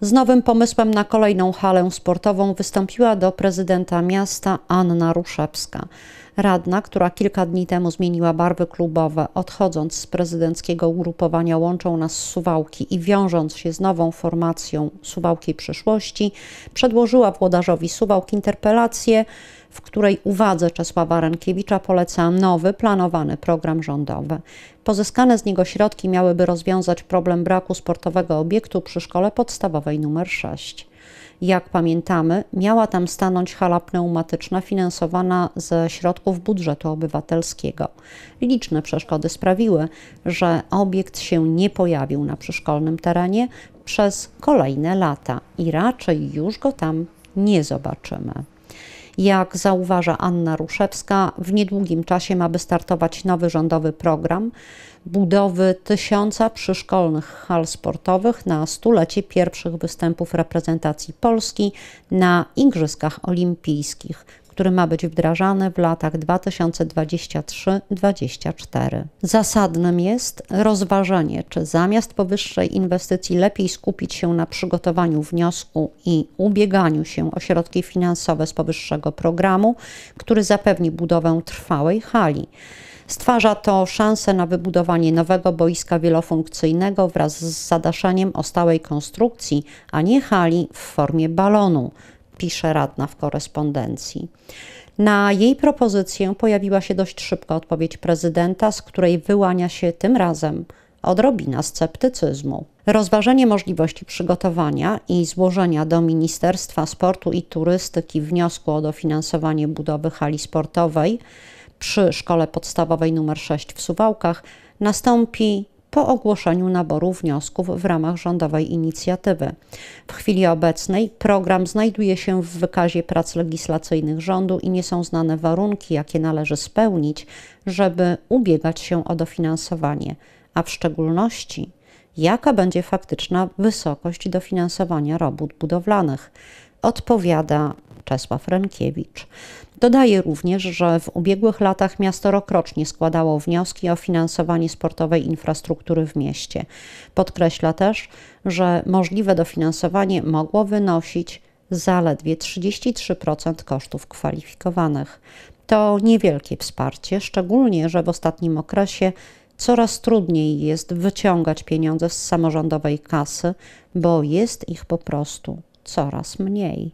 Z nowym pomysłem na kolejną halę sportową wystąpiła do prezydenta miasta Anna Ruszewska. Radna, która kilka dni temu zmieniła barwy klubowe, odchodząc z prezydenckiego ugrupowania Łączą Nas Suwałki i wiążąc się z nową formacją Suwałki Przyszłości, przedłożyła włodarzowi Suwałk interpelację, w której uwadze Czesława Rękiewicza poleca nowy, planowany program rządowy. Pozyskane z niego środki miałyby rozwiązać problem braku sportowego obiektu przy szkole podstawowej nr 6. Jak pamiętamy, miała tam stanąć hala pneumatyczna finansowana ze środków budżetu obywatelskiego. Liczne przeszkody sprawiły, że obiekt się nie pojawił na przyszkolnym terenie przez kolejne lata i raczej już go tam nie zobaczymy. Jak zauważa Anna Ruszewska, w niedługim czasie ma wystartować nowy rządowy program budowy tysiąca przyszkolnych hal sportowych na stulecie pierwszych występów reprezentacji Polski na Igrzyskach Olimpijskich, który ma być wdrażany w latach 2023-2024. Zasadnym jest rozważenie, czy zamiast powyższej inwestycji lepiej skupić się na przygotowaniu wniosku i ubieganiu się o środki finansowe z powyższego programu, który zapewni budowę trwałej hali. Stwarza to szansę na wybudowanie nowego boiska wielofunkcyjnego wraz z zadaszeniem o stałej konstrukcji, a nie hali w formie balonu pisze radna w korespondencji. Na jej propozycję pojawiła się dość szybko odpowiedź prezydenta, z której wyłania się tym razem odrobina sceptycyzmu. Rozważenie możliwości przygotowania i złożenia do Ministerstwa Sportu i Turystyki wniosku o dofinansowanie budowy hali sportowej przy Szkole Podstawowej nr 6 w Suwałkach nastąpi po ogłoszeniu naboru wniosków w ramach rządowej inicjatywy. W chwili obecnej program znajduje się w wykazie prac legislacyjnych rządu i nie są znane warunki, jakie należy spełnić, żeby ubiegać się o dofinansowanie, a w szczególności jaka będzie faktyczna wysokość dofinansowania robót budowlanych. Odpowiada Czesław Rękiewicz. Dodaje również, że w ubiegłych latach miasto rokrocznie składało wnioski o finansowanie sportowej infrastruktury w mieście. Podkreśla też, że możliwe dofinansowanie mogło wynosić zaledwie 33% kosztów kwalifikowanych. To niewielkie wsparcie, szczególnie, że w ostatnim okresie coraz trudniej jest wyciągać pieniądze z samorządowej kasy, bo jest ich po prostu coraz mniej.